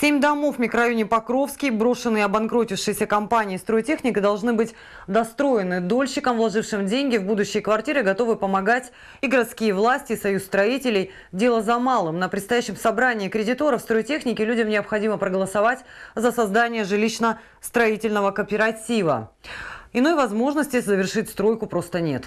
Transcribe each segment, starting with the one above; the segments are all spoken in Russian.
Семь домов в микрорайоне Покровский, брошенные обанкротившейся компанией «Стройтехника», должны быть достроены. Дольщикам, вложившим деньги в будущие квартиры, готовы помогать и городские власти, и союз строителей. Дело за малым. На предстоящем собрании кредиторов «Стройтехники» людям необходимо проголосовать за создание жилищно-строительного кооператива. Иной возможности завершить стройку просто нет.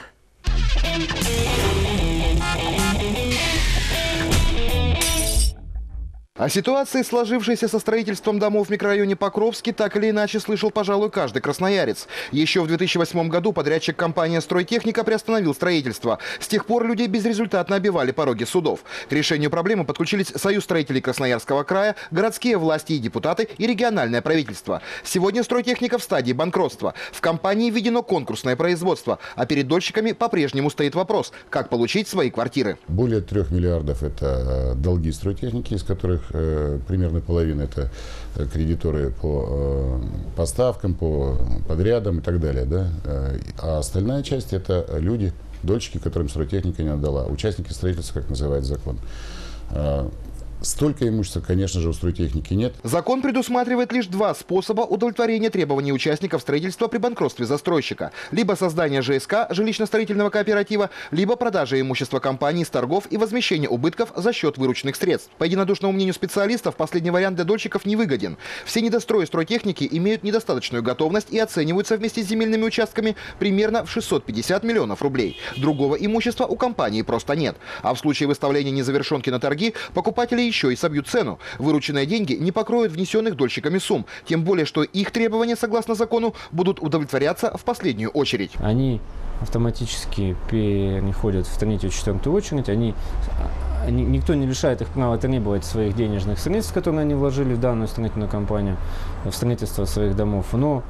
О ситуации, сложившейся со строительством домов в микрорайоне Покровский, так или иначе слышал, пожалуй, каждый красноярец. Еще в 2008 году подрядчик компания «Стройтехника» приостановил строительство. С тех пор людей безрезультатно обивали пороги судов. К решению проблемы подключились Союз строителей Красноярского края, городские власти и депутаты и региональное правительство. Сегодня «Стройтехника» в стадии банкротства. В компании введено конкурсное производство, а перед дольщиками по-прежнему стоит вопрос, как получить свои квартиры. Более трех миллиардов – это э, долги «Стройтехники», из которых примерно половина это э, кредиторы по э, поставкам, по подрядам и так далее. Да? А остальная часть это люди, дольщики, которым стройтехника не отдала, участники строительства, как называет закон. Столько имущества, конечно же, у стройтехники нет. Закон предусматривает лишь два способа удовлетворения требований участников строительства при банкротстве застройщика. Либо создание ЖСК, жилищно-строительного кооператива, либо продажа имущества компании с торгов и возмещение убытков за счет вырученных средств. По единодушному мнению специалистов, последний вариант для дольщиков невыгоден. Все недострои стройтехники имеют недостаточную готовность и оцениваются вместе с земельными участками примерно в 650 миллионов рублей. Другого имущества у компании просто нет. А в случае выставления незавершенки на торги, покупатели еще и собьют цену. Вырученные деньги не покроют внесенных дольщиками сумм. Тем более, что их требования, согласно закону, будут удовлетворяться в последнюю очередь. Они автоматически переходят в третью, четвертую очередь. Они никто не лишает их права требовать своих денежных средств, которые они вложили в данную строительную компанию, в строительство своих домов. Но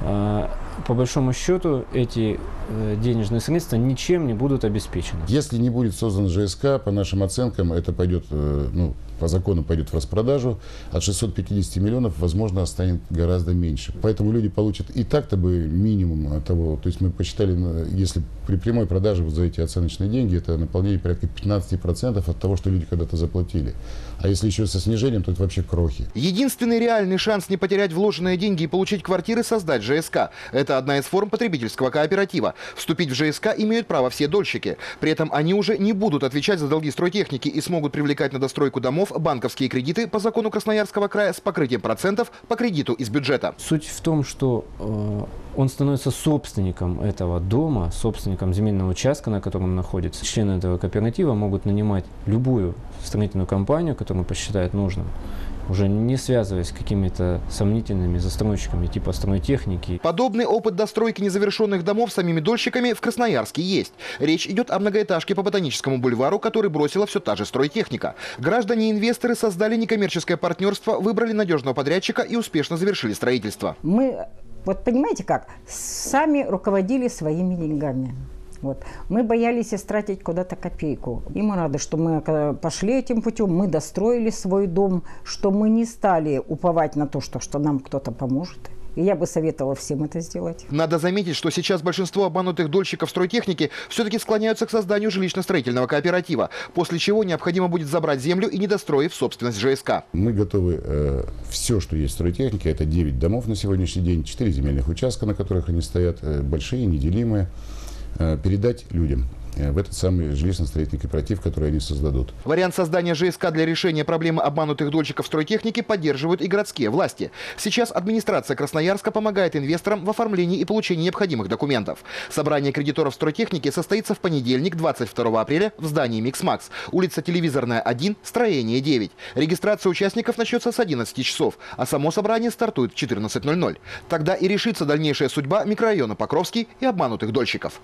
по большому счету эти э, денежные средства ничем не будут обеспечены. Если не будет создан ЖСК, по нашим оценкам, это пойдет, э, ну, по закону пойдет в распродажу. От 650 миллионов, возможно, станет гораздо меньше. Поэтому люди получат и так-то бы минимум того. То есть мы посчитали, если при прямой продаже вот за эти оценочные деньги, это наполнение порядка 15% от того, что люди когда-то заплатили. А если еще со снижением, то это вообще крохи. Единственный реальный шанс не потерять вложенные деньги и получить квартиры – создать ЖСК. Это одна из форм потребительского кооператива. Вступить в ЖСК имеют право все дольщики. При этом они уже не будут отвечать за долги стройтехники и смогут привлекать на достройку домов банковские кредиты по закону Красноярского края с покрытием процентов по кредиту из бюджета. Суть в том, что э, он становится собственником этого дома, собственником земельного участка, на котором он находится. Члены этого кооператива могут нанимать любую строительную компанию, которую посчитают нужным уже не связываясь с какими-то сомнительными застройщиками типа техники. Подобный опыт достройки незавершенных домов самими дольщиками в Красноярске есть. Речь идет о многоэтажке по Ботаническому бульвару, который бросила все та же стройтехника. Граждане-инвесторы создали некоммерческое партнерство, выбрали надежного подрядчика и успешно завершили строительство. Мы вот понимаете как? Сами руководили своими деньгами. Вот. Мы боялись истратить куда-то копейку. И мы рады, что мы пошли этим путем, мы достроили свой дом, что мы не стали уповать на то, что, что нам кто-то поможет. И я бы советовала всем это сделать. Надо заметить, что сейчас большинство обманутых дольщиков стройтехники все-таки склоняются к созданию жилищно-строительного кооператива, после чего необходимо будет забрать землю и недостроив собственность ЖСК. Мы готовы э, все, что есть в стройтехнике, это 9 домов на сегодняшний день, 4 земельных участка, на которых они стоят, э, большие, неделимые, передать людям. Э, в этот самый жилищно-строительный кооператив, который они создадут. Вариант создания ЖСК для решения проблемы обманутых дольщиков стройтехники поддерживают и городские власти. Сейчас администрация Красноярска помогает инвесторам в оформлении и получении необходимых документов. Собрание кредиторов стройтехники состоится в понедельник, 22 апреля, в здании Миксмакс, улица Телевизорная, 1, строение 9. Регистрация участников начнется с 11 часов, а само собрание стартует в 14.00. Тогда и решится дальнейшая судьба микрорайона Покровский и обманутых дольщиков.